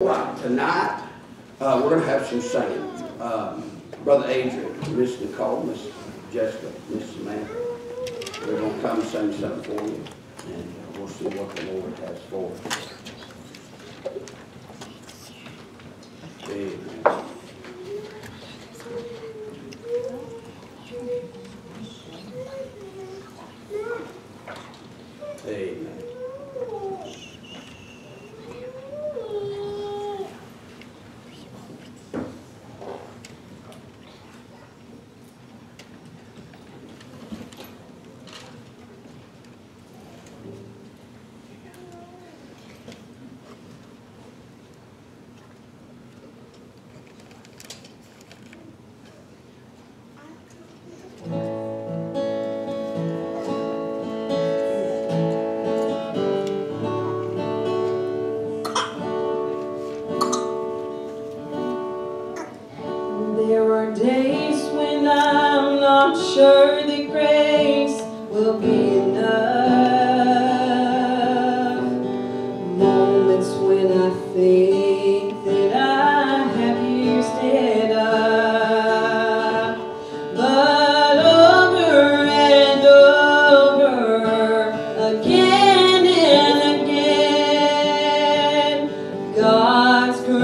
Tonight, uh, we're going to have some singing. Um, Brother Adrian, Miss Nicole, Miss Jessica, Miss Samantha, they're going to come sing something for you, and we'll see what the Lord has for us. Amen. God's good.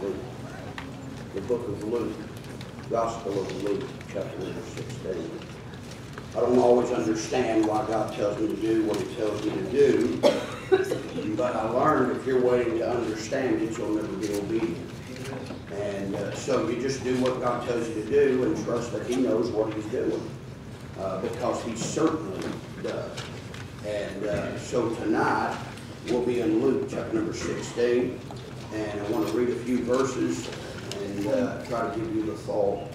Luke. the book of Luke, Gospel of Luke, chapter number sixteen. I don't always understand why God tells me to do what he tells me to do, but I learned if you're waiting to understand it, you'll never be obedient. And uh, so you just do what God tells you to do and trust that he knows what he's doing, uh, because he certainly does. And uh, so tonight, we'll be in Luke chapter number 16, and I want to read a few verses and uh, try to give you the thought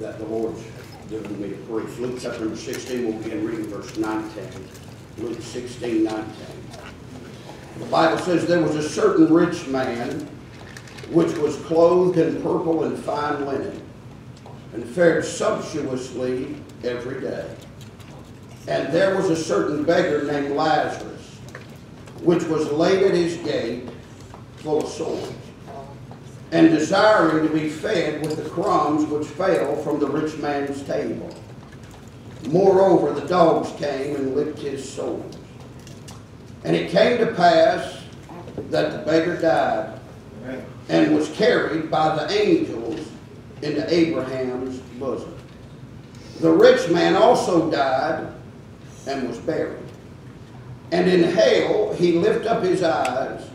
that the Lord's given me to preach. Luke chapter number 16, we'll begin reading verse 19. Luke 16, 19. The Bible says, There was a certain rich man which was clothed in purple and fine linen, and fared sumptuously every day. And there was a certain beggar named Lazarus, which was laid at his gate, full of sores, and desiring to be fed with the crumbs which fell from the rich man's table. Moreover, the dogs came and licked his sores. And it came to pass that the beggar died and was carried by the angels into Abraham's bosom. The rich man also died and was buried. And in hell he lift up his eyes,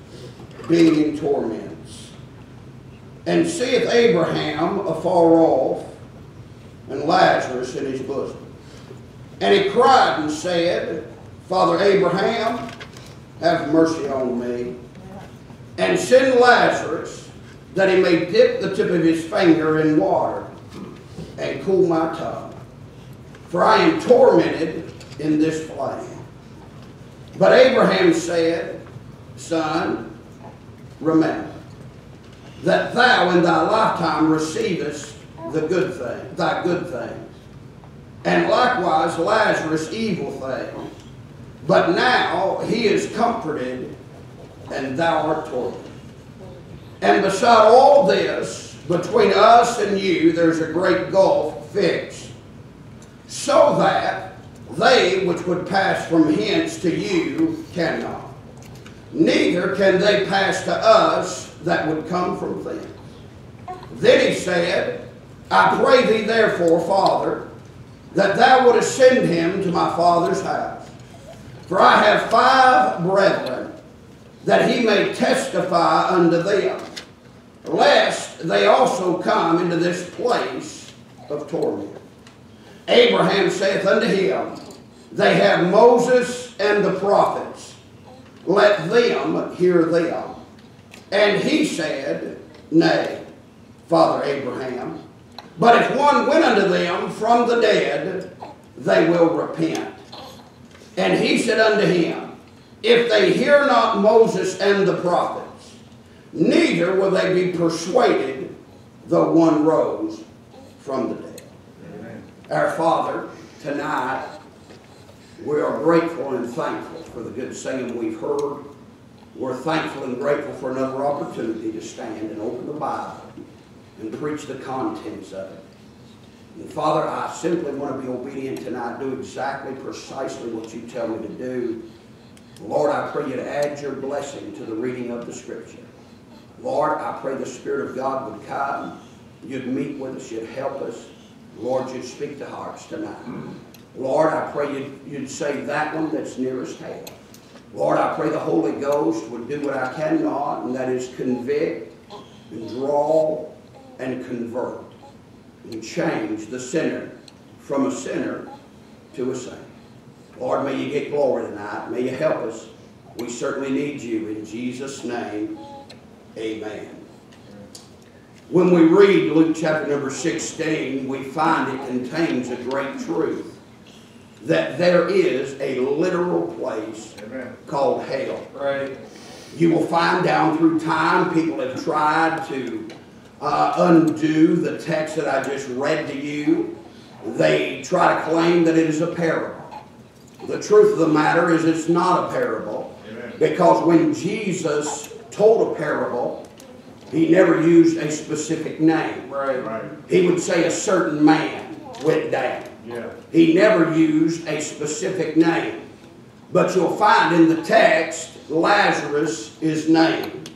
being in torments, and seeth Abraham afar off, and Lazarus in his bosom. And he cried and said, Father Abraham, have mercy on me, and send Lazarus that he may dip the tip of his finger in water and cool my tongue. For I am tormented in this flame. But Abraham said, Son, remember that thou in thy lifetime receivest the good thing, thy good things, and likewise Lazarus evil things. But now he is comforted, and thou art tormented. And beside all this, between us and you, there's a great gulf fixed, so that they which would pass from hence to you cannot. Neither can they pass to us that would come from them. Then he said, I pray thee therefore, Father, that thou wouldest send him to my father's house. For I have five brethren, that he may testify unto them, lest they also come into this place of torment. Abraham saith unto him, They have Moses and the prophets. Let them hear them. And he said, Nay, Father Abraham, but if one went unto them from the dead, they will repent. And he said unto him, If they hear not Moses and the prophets, neither will they be persuaded, though one rose from the dead. Amen. Our Father, tonight, we are grateful and thankful for the good singing we've heard. We're thankful and grateful for another opportunity to stand and open the Bible and preach the contents of it. And Father, I simply want to be obedient tonight, do exactly precisely what you tell me to do. Lord, I pray you to add your blessing to the reading of the Scripture. Lord, I pray the Spirit of God would come, you'd meet with us, you'd help us. Lord, you'd speak to hearts tonight. Lord, I pray you'd, you'd save that one that's nearest hell. Lord, I pray the Holy Ghost would do what I cannot, and that is convict and draw and convert and change the sinner from a sinner to a saint. Lord, may you get glory tonight. May you help us. We certainly need you. In Jesus' name, amen. When we read Luke chapter number 16, we find it contains a great truth that there is a literal place Amen. called hell. Right. You will find down through time people have tried to uh, undo the text that I just read to you. They try to claim that it is a parable. The truth of the matter is it's not a parable Amen. because when Jesus told a parable, he never used a specific name. Right. Right. He would say a certain man went down. Yeah. He never used a specific name. But you'll find in the text, Lazarus is named.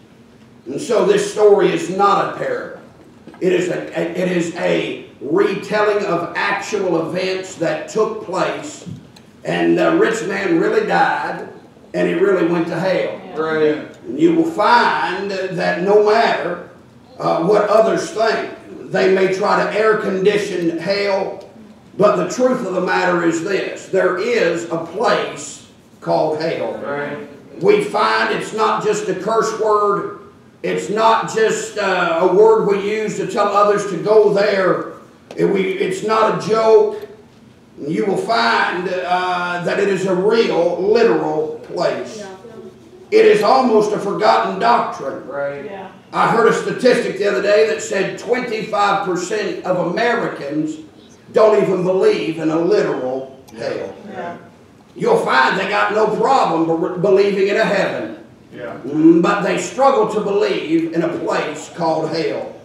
And so this story is not a parable. It is a, it is a retelling of actual events that took place. And the rich man really died, and he really went to hell. Right. And you will find that no matter uh, what others think, they may try to air condition hell, but the truth of the matter is this there is a place called hell. Right. We find it's not just a curse word, it's not just uh, a word we use to tell others to go there. It- we, it's not a joke. You will find uh, that it is a real, literal place. It is almost a forgotten doctrine. Right. Yeah. I heard a statistic the other day that said 25% of Americans don't even believe in a literal hell. Yeah. You'll find they got no problem believing in a heaven, Yeah. Mm, but they struggle to believe in a place called hell.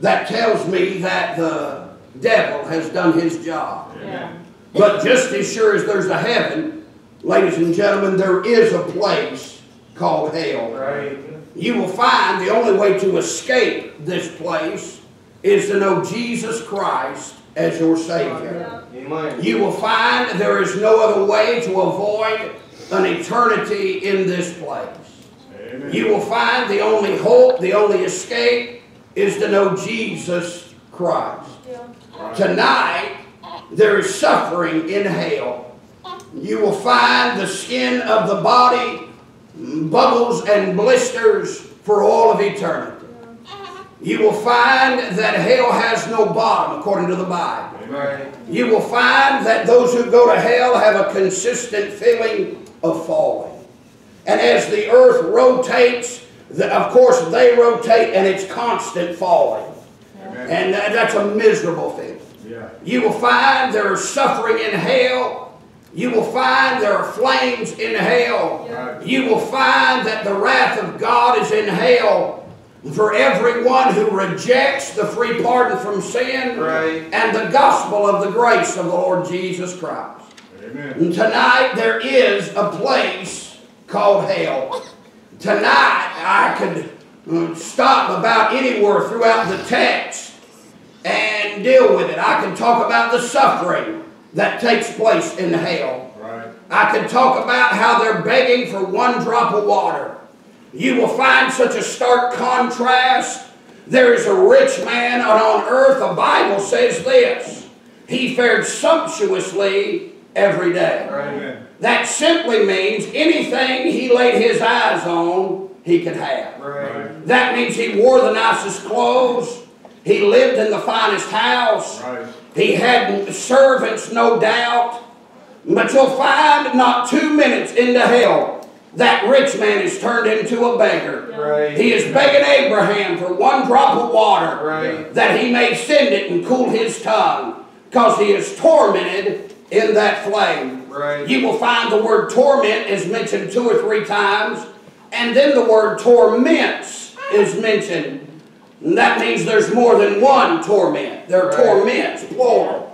That tells me that the devil has done his job. Yeah. But just as sure as there's a heaven, ladies and gentlemen, there is a place called hell. Right. You will find the only way to escape this place is to know Jesus Christ as your Savior. Amen. You will find there is no other way to avoid an eternity in this place. Amen. You will find the only hope, the only escape is to know Jesus Christ. Tonight, there is suffering in hell. You will find the skin of the body bubbles and blisters for all of eternity. You will find that hell has no bottom, according to the Bible. Right. You will find that those who go to hell have a consistent feeling of falling. And as the earth rotates, of course they rotate and it's constant falling. Amen. And that's a miserable thing. Yeah. You will find there is suffering in hell. You will find there are flames in hell. Right. You will find that the wrath of God is in hell for everyone who rejects the free pardon from sin Right. and the gospel of the grace of the Lord Jesus Christ. Amen. And tonight there is a place called hell. Tonight I could uh, stop about anywhere throughout the text and deal with it. I can talk about the suffering that takes place in hell. Right. I can talk about how they're begging for one drop of water. You will find such a stark contrast. There is a rich man on earth. The Bible says this. He fared sumptuously every day. Amen. That simply means anything he laid his eyes on, he could have. Right. That means he wore the nicest clothes. He lived in the finest house. Right. He had servants, no doubt. But you'll find not two minutes into hell, that rich man is turned into a beggar. Right. He is begging Abraham for one drop of water Right. that he may send it and cool his tongue, because he is tormented in that flame. Right. You will find the word torment is mentioned two or three times, and then the word torments is mentioned. And that means there's more than one torment. There are torments, plural.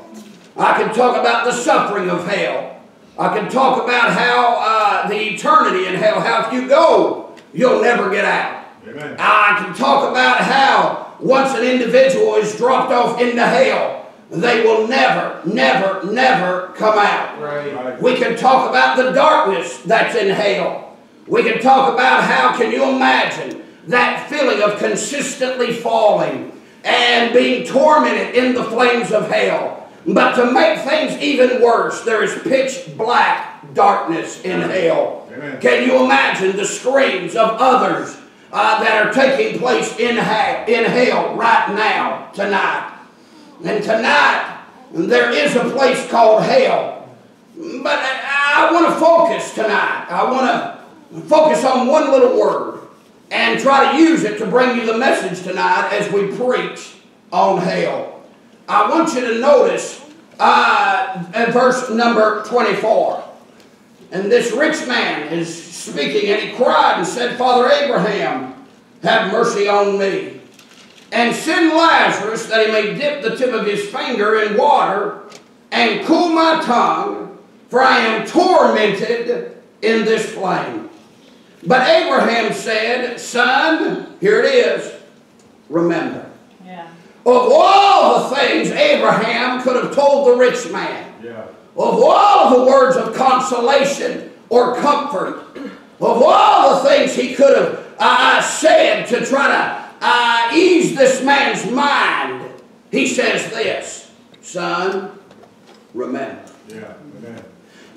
I can talk about the suffering of hell. I can talk about how uh, the eternity in hell, how if you go, you'll never get out. Amen. I can talk about how once an individual is dropped off into hell, they will never, never, never come out. Right. Right. We can talk about the darkness that's in hell. We can talk about how can you imagine that feeling of consistently falling and being tormented in the flames of hell. But to make things even worse, there is pitch black darkness in hell. Amen. Can you imagine the screams of others uh, that are taking place in, ha- in hell right now, tonight? And tonight, there is a place called hell. But I, I want to focus tonight. I want to focus on one little word and try to use it to bring you the message tonight as we preach on hell. I want you to notice uh, verse number 24. And this rich man is speaking, and he cried and said, Father Abraham, have mercy on me. And send Lazarus that he may dip the tip of his finger in water and cool my tongue, for I am tormented in this flame. But Abraham said, Son, here it is, remember. Of all the things Abraham could have told the rich man, Yeah. of all the words of consolation or comfort, of all the things he could have uh, said to try to uh, ease this man's mind, he says this Son, remember. Yeah.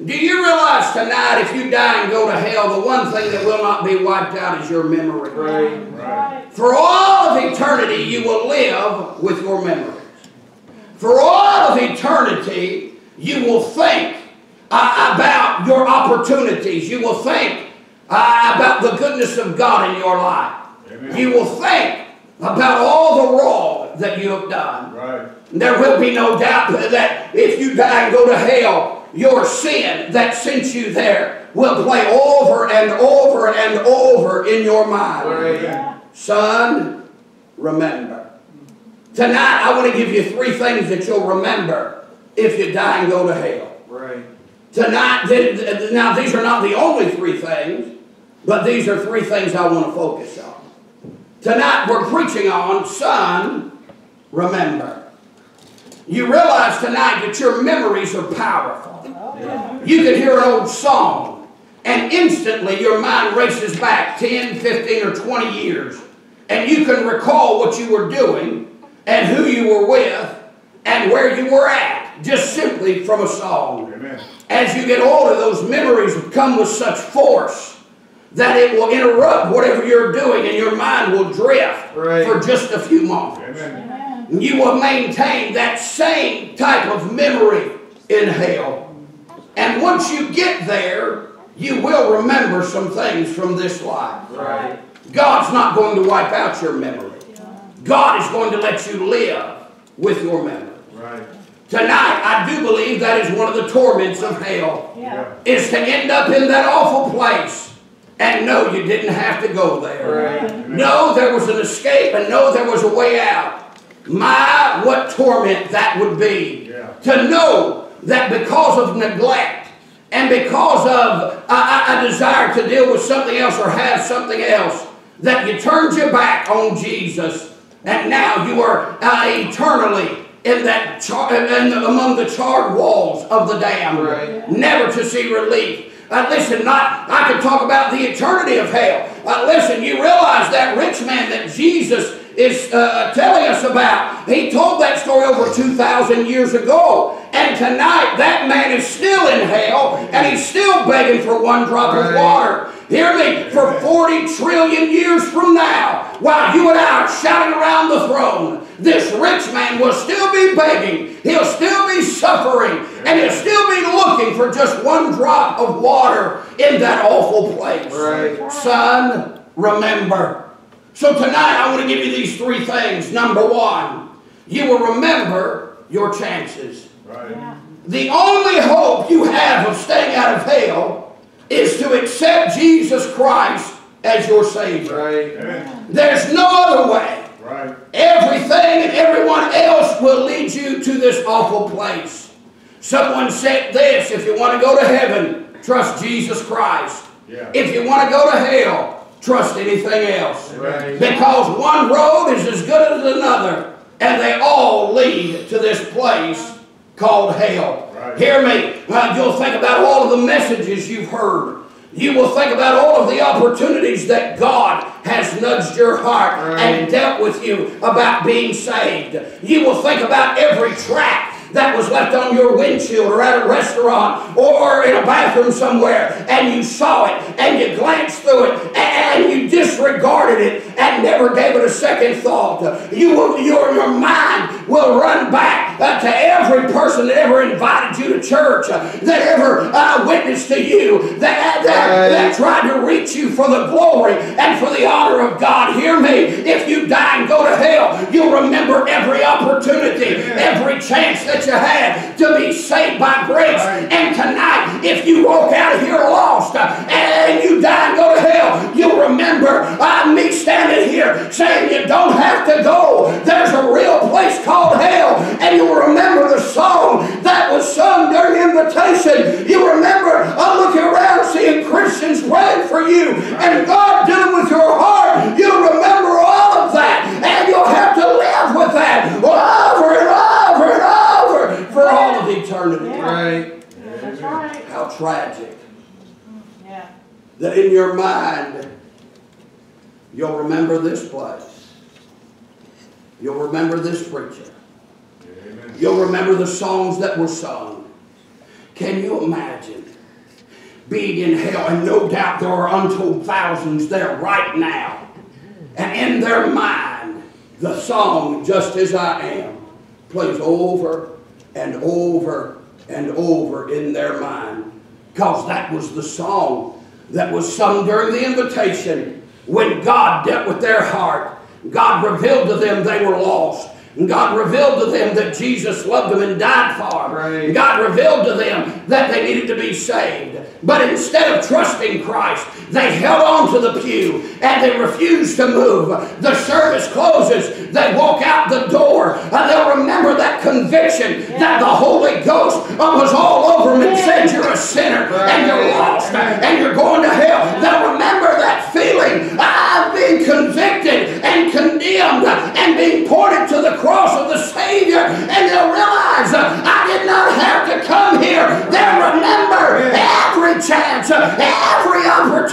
Do you realize tonight if you die and go to hell, the one thing that will not be wiped out is your memory? Right. Right. For all of eternity, you will live with your memories. For all of eternity, you will think uh, about your opportunities. You will think uh, about the goodness of God in your life. Amen. You will think about all the wrong that you have done. Right. There will be no doubt that if you die and go to hell, your sin that sent you there will play over and over and over in your mind. Son, remember. Tonight, I want to give you three things that you'll remember if you die and go to hell. Right. Tonight, now these are not the only three things, but these are three things I want to focus on. Tonight we're preaching on Son, remember. You realize tonight that your memories are powerful. You can hear an old song, and instantly your mind races back 10, 15, or 20 years, and you can recall what you were doing, and who you were with, and where you were at, just simply from a song. Amen. As you get older, those memories come with such force that it will interrupt whatever you're doing, and your mind will drift Right. for just a few moments Amen. you will maintain that same type of memory in hell. And once you get there, you will remember some things from this life. Right. God's not going to wipe out your memory. God is going to let you live with your memory. Right. Tonight, I do believe that is one of the torments of hell, Yeah. is to end up in that awful place and know you didn't have to go there. Right. No, there was an escape, and no, there was a way out. My, what torment that would be. Yeah. To know that because of neglect and because of a, a, desire to deal with something else or have something else, that you turned your back on Jesus, and now you are uh, eternally in that char- in the, among the charred walls of the damned, Right. never to see relief. Uh, listen, not I could talk about the eternity of hell. Uh, listen, you realize that rich man that Jesus is uh, telling us about. He told that story over 2,000 years ago. And tonight, that man is still in hell and he's still begging for one drop of water. Hear me, for 40 trillion years from now, while you and I are shouting around the throne, this rich man will still be begging, he'll still be suffering, and he'll still be looking for just one drop of water in that awful place. Right. Son, remember. So tonight I want to give you these three things. Number one, you will remember your chances. Right. The only hope you have of staying out of hell is to accept Jesus Christ as your Savior. Right. Amen. There's no other way. Right. Everything and everyone else will lead you to this awful place. Someone said this if you want to go to heaven, trust Jesus Christ. Yeah. If you want to go to hell, trust anything else. Right. Because one road is as good as another, and they all lead to this place called hell. Right. Hear me. Uh, you'll think about all of the messages you've heard. You will think about all of the opportunities that God has nudged your heart Right. and dealt with you about being saved. You will think about every track that was left on your windshield or at a restaurant or in a bathroom somewhere and you saw it and you glanced through it and you disregarded it and never gave it a second thought. You will, your, your mind will run back uh, to every person that ever invited you to church, uh, that ever uh, witnessed to you, that, that, Right. that tried to reach you for the glory and for the honor of God. Hear me. If you die and go to hell, you'll remember every opportunity, every chance that you had to be saved by grace. Right. And tonight, if you walk out of here lost uh, and you die and go to hell, you'll remember uh, me standing here saying you don't have to go. There's a real place called hell. And you'll remember the song that was sung during invitation. You remember I'm uh, looking around seeing Christians praying for you and God dealing with your heart. You'll remember all of that. And you'll have to live with that over and over and over for all of eternity. Right. That's right. How tragic Yeah. That in your mind you'll remember this place. You'll remember this preacher. Amen. You'll remember the songs that were sung. Can you imagine being in hell? And no doubt there are untold thousands there right now. And in their mind, the song, Just As I Am, plays over and over and over in their mind. Because that was the song that was sung during the invitation when God dealt with their heart. God revealed to them they were lost. God revealed to them that Jesus loved them and died for them. Right. God revealed to them that they needed to be saved. But instead of trusting Christ, they held on to the pew and they refused to move. The service closes. They walk out the door and they'll remember that conviction yeah. that the Holy Ghost was all over them and said, You're a sinner right. and you're lost and you're going to hell. Yeah. They'll remember that feeling. I've been convicted and condemned and being pointed to the cross cross of the Savior and they'll realize uh, I did not have to come here. They'll remember every chance, uh, every opportunity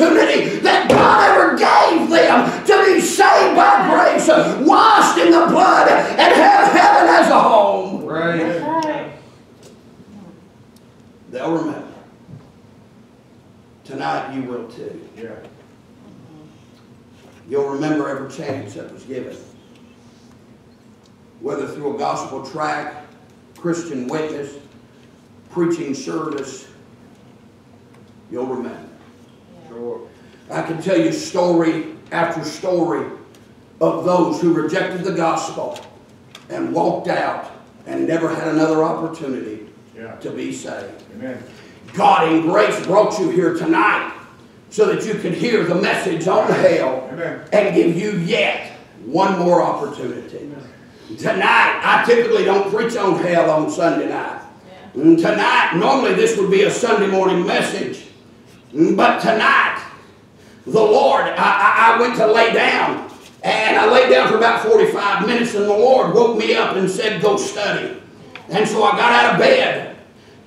through a gospel tract, Christian witness, preaching service, you'll remember. Sure. I can tell you story after story of those who rejected the gospel and walked out and never had another opportunity Yeah. to be saved. Amen. God in grace brought you here tonight so that you could hear the message on hell Amen. and give you yet one more opportunity. Tonight, I typically don't preach on hell on Sunday night. And tonight, normally this would be a Sunday morning message. But tonight, the Lord, I, I, I went to lay down. And I laid down for about 45 minutes, and the Lord woke me up and said, Go study. And so I got out of bed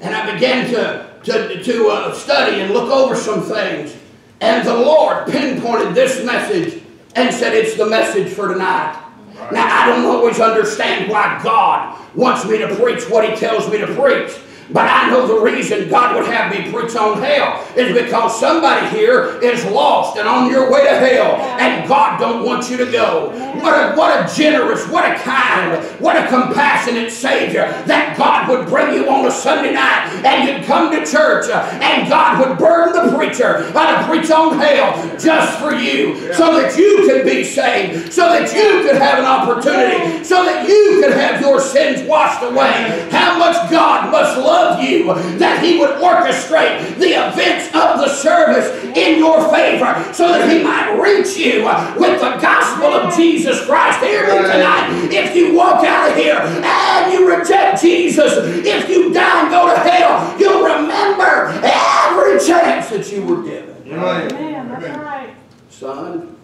and I began to, to, to uh, study and look over some things. And the Lord pinpointed this message and said, It's the message for tonight. Now, I don't always understand why God wants me to preach what He tells me to preach. But I know the reason God would have me preach on hell is because somebody here is lost and on your way to hell, and God don't want you to go. What a what a generous, what a kind, what a compassionate Savior that God would bring you on a Sunday night and you'd come to church and God would burn the preacher uh, to preach on hell just for you, so that you could be saved, so that you could have an opportunity, so that you could have your sins washed away. How much God must love you that He would orchestrate the events of the service in your favor so that He might reach you with the gospel of Jesus Christ. Hear me tonight. If you walk out of here and you reject Jesus, if you die and go to hell, you'll remember every chance that you were given. Right. Man, that's right. Son,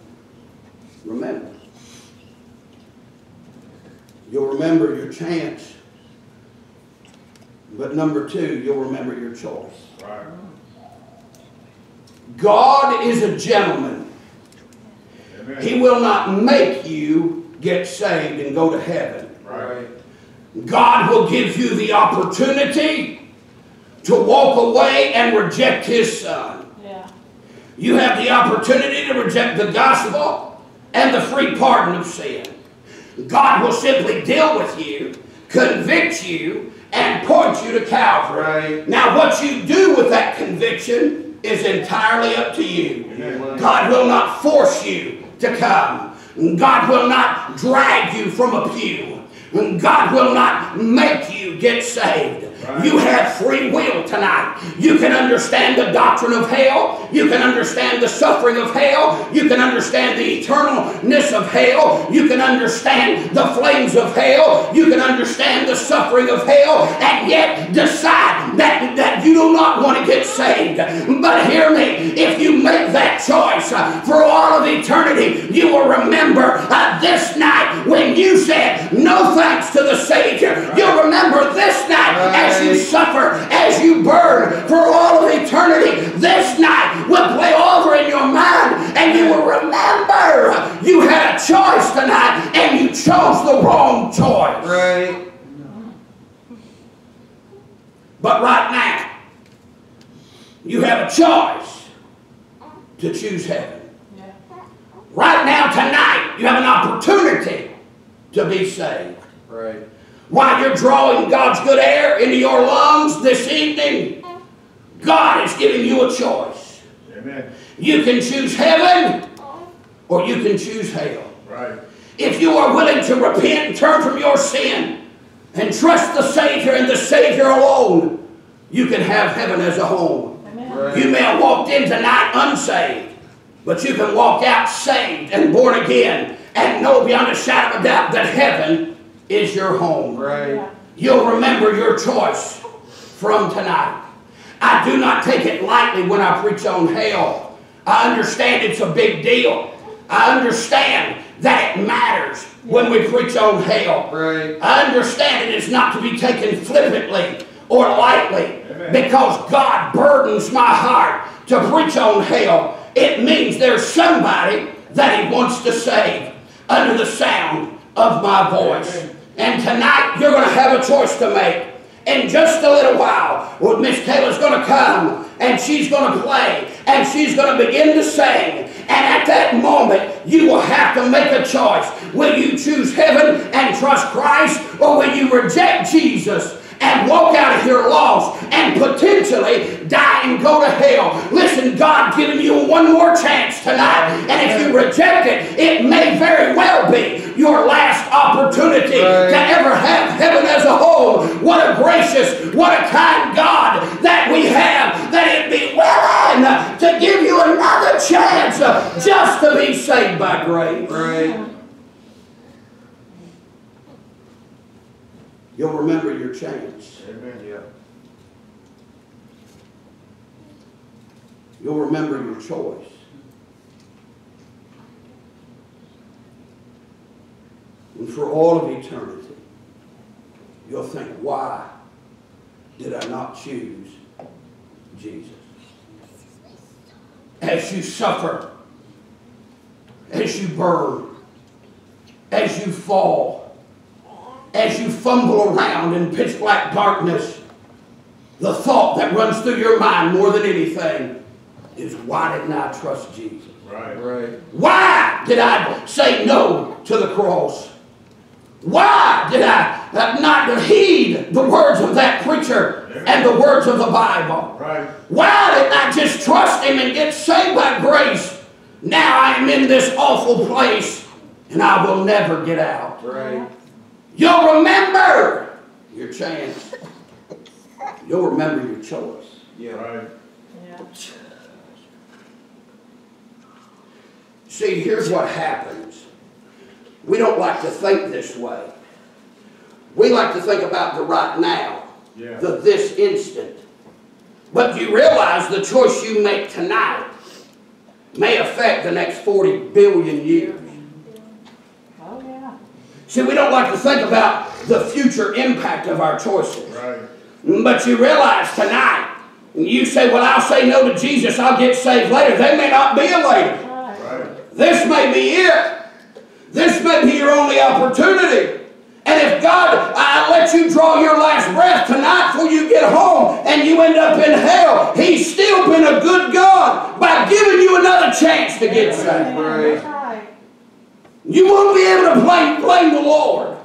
remember. You'll remember your chance. But number two, you'll remember your choice. Right. God is a gentleman. Amen. He will not make you get saved and go to heaven. Right. God will give you the opportunity to walk away and reject His Son. Yeah. You have the opportunity to reject the gospel and the free pardon of sin. God will simply deal with you, convict you, and point you to Calvary. Right. Now, what you do with that conviction is entirely up to you. Amen. God will not force you to come. God will not drag you from a pew. God will not make you get saved. You have free will tonight. You can understand the doctrine of hell. You can understand the suffering of hell. You can understand the eternalness of hell. You can understand the flames of hell. You can understand the suffering of hell and yet decide that, that you do not want to get saved. But hear me, if you make that choice uh, for all of eternity, you will remember uh, this night when you said no thanks to the Savior. You'll remember this night as you suffer, as you burn for all of eternity. This night will play over in your mind, and you will remember you had a choice tonight, and you chose the wrong choice. Right. But right now, you have a choice to choose heaven. Yeah. Right now, tonight, you have an opportunity to be saved. Right. While you're drawing God's good air into your lungs this evening, God is giving you a choice. Amen. You can choose heaven or you can choose hell. Right. If you are willing to repent and turn from your sin and trust the Savior and the Savior alone, you can have heaven as a home. Amen. Right. You may have walked in tonight unsaved, but you can walk out saved and born again and know beyond a shadow of a doubt that heaven is your home. Right. You'll remember your choice from tonight. I do not take it lightly when I preach on hell. I understand it's a big deal. I understand that it matters when we preach on hell. Right. I understand it is not to be taken flippantly or lightly Amen. because God burdens my heart to preach on hell, it means there's somebody that he wants to save under the sound of my voice. And tonight you're going to have a choice to make. In just a little while, Miss Taylor's going to come and she's going to play and she's going to begin to sing. And at that moment, you will have to make a choice. Will you choose heaven and trust Christ or will you reject Jesus and walk out of here lost and potentially die and go to hell. Listen, God giving you one more chance tonight. And if you reject it, it may very well be your last opportunity right. to ever have heaven as a whole. What a gracious, what a kind God that we have, that it be willing to give you another chance just to be saved by grace. Right. You'll remember your chance. Amen. Yeah. You'll remember your choice. And for all of eternity, you'll think, why did I not choose Jesus? As you suffer, as you burn, as you fall, as you fumble around in pitch black darkness, the thought that runs through your mind more than anything is why didn't I trust Jesus? Right. Right. Why did I say no to the cross? Why did I uh, not heed the words of that preacher and the words of the Bible? Right. Why didn't I just trust him and get saved by grace? Now I am in this awful place and I will never get out. Right. You'll remember your chance. You'll remember your choice. Yeah. Right. Yeah. See, here's what happens. We don't like to think this way. We like to think about the right now, yeah. the this instant. But you realize the choice you make tonight may affect the next 40 billion years. See, we don't like to think about the future impact of our choices. Right. But you realize tonight, you say, well, I'll say no to Jesus, I'll get saved later. They may not be a later. Right. This may be it. This may be your only opportunity. And if God I let you draw your last breath tonight before you get home and you end up in hell, He's still been a good God by giving you another chance to get saved. Right. You won't be able to blame, blame the Lord.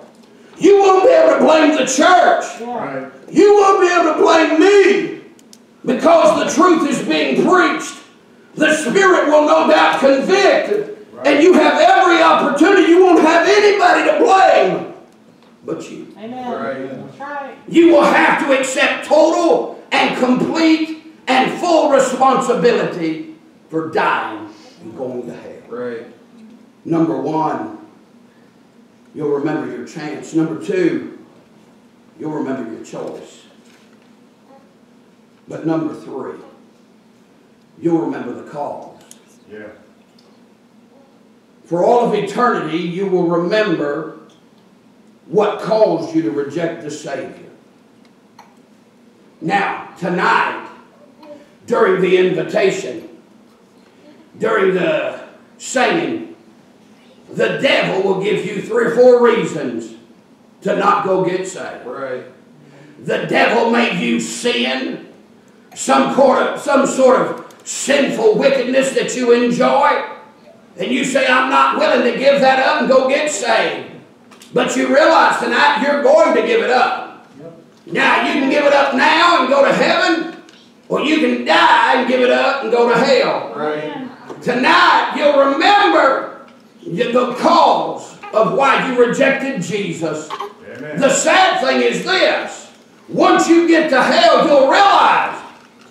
You won't be able to blame the church. Right. You won't be able to blame me because the truth is being preached. The Spirit will no doubt convict. Right. And you have every opportunity. You won't have anybody to blame but you. Amen. Right. You will have to accept total and complete and full responsibility for dying and going to hell. Right. Number one, you'll remember your chance. Number two, you'll remember your choice. But number three, you'll remember the cause. Yeah. For all of eternity, you will remember what caused you to reject the Savior. Now, tonight, during the invitation, during the singing, the devil will give you three or four reasons to not go get saved. Right. The devil made you sin, some sort of, some sort of sinful wickedness that you enjoy, and you say, I'm not willing to give that up and go get saved. But you realize tonight you're going to give it up. Yep. Now, you can give it up now and go to heaven, or you can die and give it up and go to hell. Right. Tonight, you'll remember the cause of why you rejected Jesus. Amen. The sad thing is this once you get to hell, you'll realize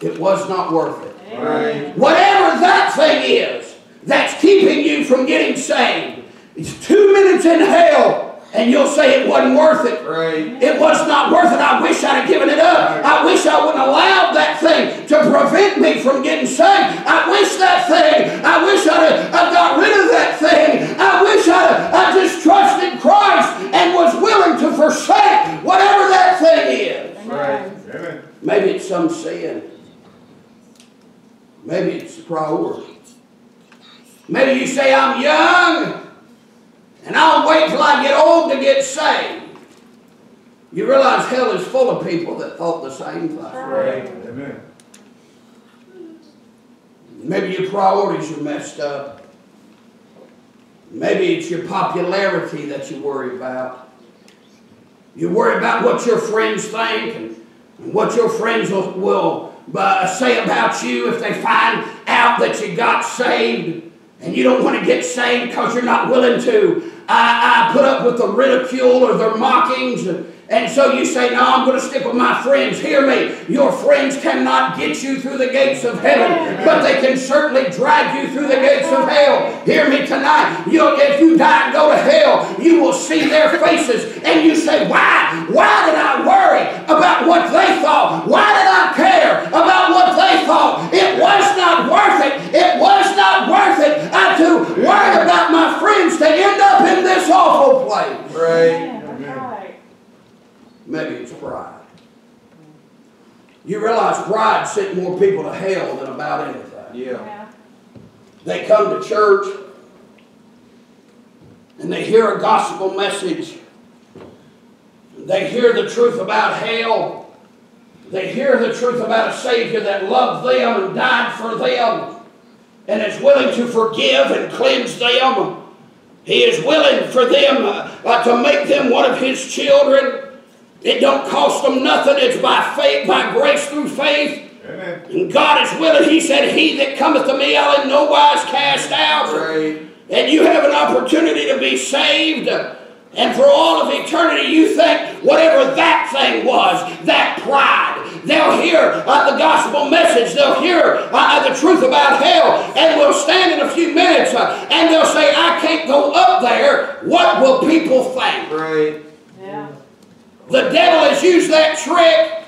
it was not worth it. Right. Whatever that thing is that's keeping you from getting saved, it's two minutes in hell and you'll say it wasn't worth it. Right. It was not worth it. I wish I'd have given it up. I wish I wouldn't have allowed that thing to prevent me from getting saved. I wish that thing, I wish I'd have, I got rid of that thing. I wish I'd I just trusted Christ and was willing to forsake whatever that thing is. Right. Amen. Maybe it's some sin. Maybe it's priority. Maybe you say, I'm young and I'll wait till I get old to get saved. You realize hell is full of people that thought the same thing. Right. Amen. Maybe your priorities are messed up. Maybe it's your popularity that you worry about. You worry about what your friends think and what your friends will, will uh, say about you if they find out that you got saved and you don't want to get saved because you're not willing to uh, uh, put up with the ridicule or their mockings. And so you say, No, I'm going to stick with my friends. Hear me. Your friends cannot get you through the gates of heaven, but they can certainly drag you through the gates of hell. Hear me tonight. you if you die and go to hell, you will see their faces and you say, Why? Why did I worry about what they thought? Why did I care about what they thought? It was not worth it. It was not worth it I to worry about my friends to end up in this awful place. Right. Maybe it's pride. You realize pride sent more people to hell than about anything. Yeah. They come to church and they hear a gospel message. They hear the truth about hell. They hear the truth about a Savior that loved them and died for them and is willing to forgive and cleanse them. He is willing for them uh, to make them one of His children. It don't cost them nothing. It's by faith, by grace through faith. Amen. And God is willing. He said, He that cometh to me, I'll in no wise cast out. Right. And you have an opportunity to be saved. And for all of eternity, you think whatever that thing was, that pride, they'll hear uh, the gospel message, they'll hear uh, uh, the truth about hell, and we'll stand in a few minutes uh, and they'll say, I can't go up there. What will people think? Right. Yeah. The devil has used that trick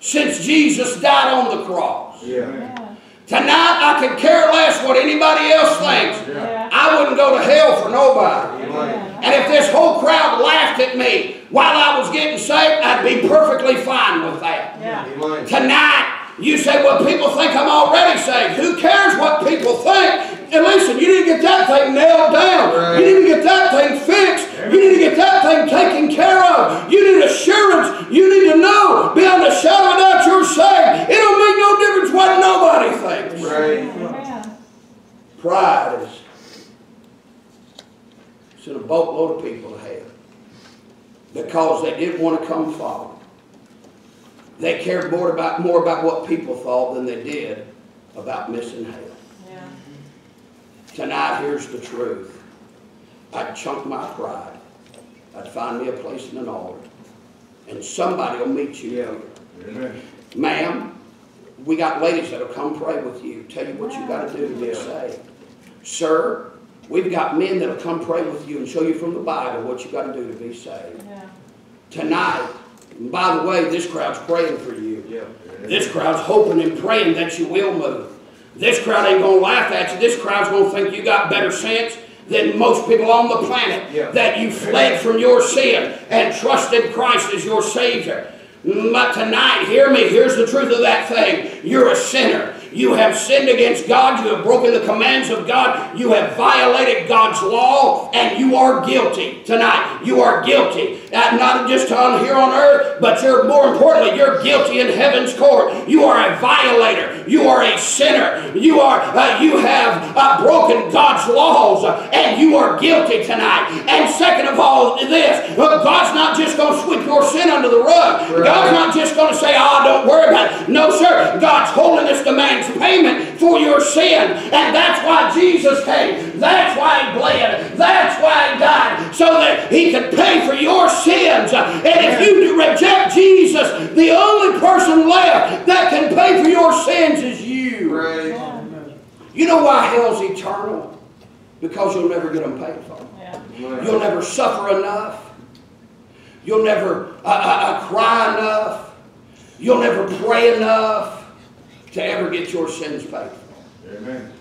since Jesus died on the cross. Yeah. Tonight, I could care less what anybody else thinks. Yeah. I wouldn't go to hell for nobody. Amen. And if this whole crowd laughed at me while I was getting saved, I'd be perfectly fine with that. Amen. Tonight, you say, well, people think I'm already saved. Who cares what people think? And listen, you need to get that thing nailed down. Right. You need to get that thing fixed. You need to get that thing taken care of. You need assurance. You need to know beyond a shadow of doubt you're saved. It don't make no difference what nobody thinks. Right. Pride is sent a boatload of people to hell because they didn't want to come forward. They cared more about more about what people thought than they did about missing hell. Tonight, here's the truth. I'd chunk my pride. I'd find me a place in an altar. And somebody will meet you Yeah. Amen. Ma'am, we got ladies that'll come pray with you, tell you what you got to do to get Yeah. saved. Sir, we've got men that'll come pray with you and show you from the Bible what you got to do to be saved. Tonight, and by the way, this crowd's praying for you. Yeah. This crowd's hoping and praying that you will move. This crowd ain't going to laugh at you. This crowd's going to think you got better sense than most people on the planet. Yeah. That you fled from your sin and trusted Christ as your Savior. But tonight, hear me, here's the truth of that thing. You're a sinner. You have sinned against God. You have broken the commands of God. You have violated God's law, and you are guilty tonight. You are guilty. Uh, not just on here on earth, but you're more importantly, you're guilty in heaven's court. You are a violator. You are a sinner. You are. Uh, you have uh, broken God's laws, uh, and you are guilty tonight. And second of all, this uh, God's not just going to sweep your sin under the rug. Right. God's not just going to say, "Ah, don't worry about it." No, sir. God's holiness demands payment for your sin. And that's why Jesus came. That's why he bled. That's why he died. So that he could pay for your sins. And if you reject Jesus, the only person left that can pay for your sins is you. You know why hell's eternal? Because you'll never get them paid for. You'll never suffer enough. You'll never uh, uh, uh, cry enough. You'll never pray enough to ever get your sins paid for. Amen.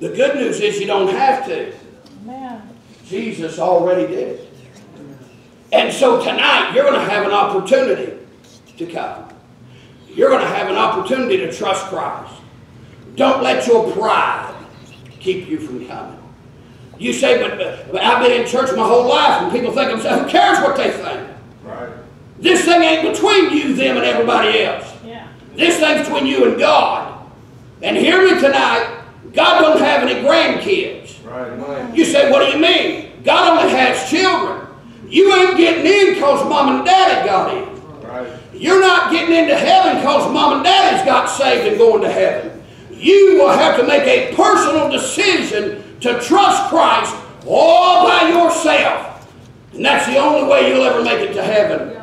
The good news is you don't have to. Amen. Jesus already did. And so tonight you're going to have an opportunity to come. You're going to have an opportunity to trust Christ. Don't let your pride keep you from coming. You say, but, but I've been in church my whole life, and people think I'm saying, who cares what they think? Right. This thing ain't between you, them, and everybody else. Yeah. This thing's between you and God. And hear me tonight, God don't have any grandkids. Right. You say, what do you mean? God only has children. You ain't getting in because mom and daddy got in. Right. You're not getting into heaven because mom and daddy's got saved and going to heaven. You will have to make a personal decision to trust Christ all by yourself. And that's the only way you'll ever make it to heaven.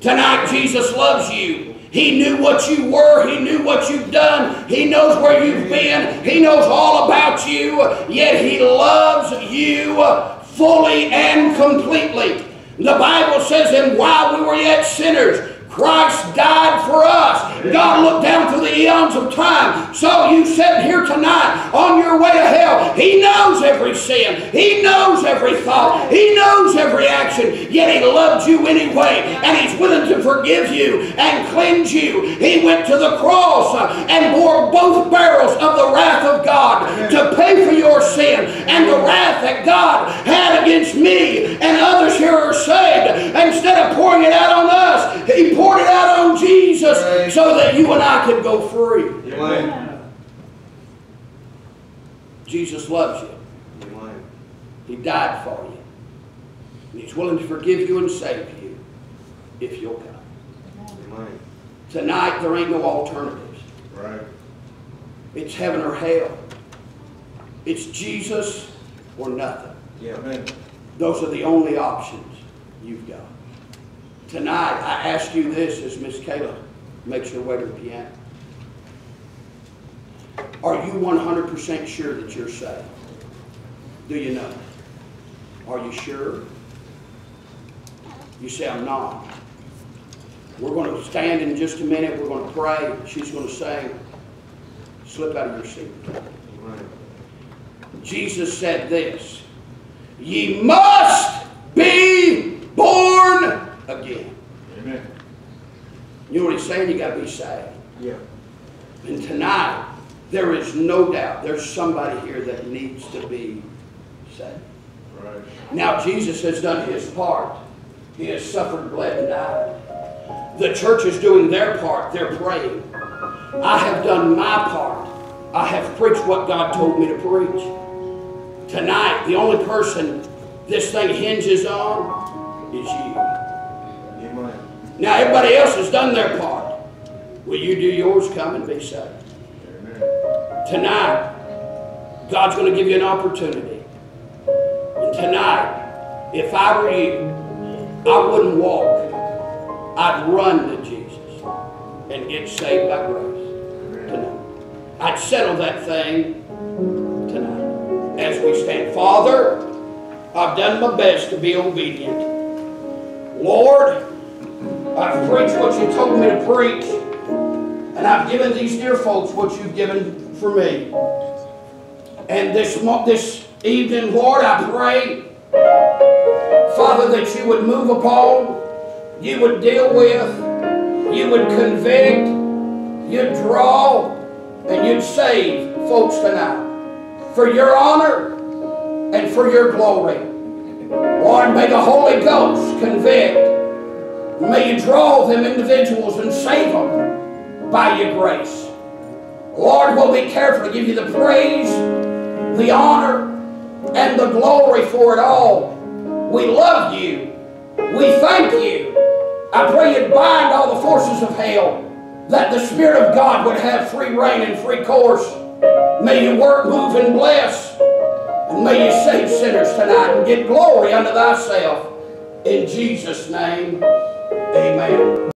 Tonight, Jesus loves you. He knew what you were. He knew what you've done. He knows where you've been. He knows all about you. Yet He loves you fully and completely. The Bible says, and while we were yet sinners, Christ died for us. God looked down through the eons of time. So you sitting here tonight on your way to hell. He knows every sin. He knows every thought. He knows every action. Yet He loved you anyway. And He's willing to forgive you and cleanse you. He went to the cross and bore both barrels of the wrath of God to pay for your sin and the wrath that God had against me and others here are saved. Instead of pouring it out on us, He poured it out on Jesus so that you and I could go free. Amen. Jesus loves you. Amen. He died for you. And He's willing to forgive you and save you if you'll come. Amen. Tonight, there ain't no alternatives. Right. It's heaven or hell. It's Jesus or nothing. Yeah. Amen. Those are the only options you've got. Tonight, I ask you this as Miss Kayla makes her way to the piano. Are you 100% sure that you're saved? Do you know? Are you sure? You say, I'm not. We're going to stand in just a minute. We're going to pray. She's going to sing. Slip out of your seat. Jesus said this Ye must be born again. Amen. You know what he's saying? You got to be saved. Yeah. And tonight, there is no doubt there's somebody here that needs to be saved. Right. Now, Jesus has done his part. He has suffered, bled, and died. The church is doing their part. They're praying. I have done my part. I have preached what God told me to preach. Tonight, the only person this thing hinges on is you. Now, everybody else has done their part. Will you do yours? Come and be saved. Amen. Tonight, God's going to give you an opportunity. And tonight, if I were you, I wouldn't walk. I'd run to Jesus and get saved by grace tonight. I'd settle that thing tonight as we stand. Father, I've done my best to be obedient. Lord, I've preached what you told me to preach. And I've given these dear folks what you've given for me. And this, this evening, Lord, I pray, Father, that you would move upon, you would deal with, you would convict, you'd draw, and you'd save folks tonight. For your honor and for your glory. Lord, may the Holy Ghost convict. May you draw them individuals and save them by your grace. Lord, we'll be careful to give you the praise, the honor, and the glory for it all. We love you. We thank you. I pray you'd bind all the forces of hell, that the Spirit of God would have free rein and free course. May you work, move, and bless. And may you save sinners tonight and get glory unto thyself. In Jesus' name, amen.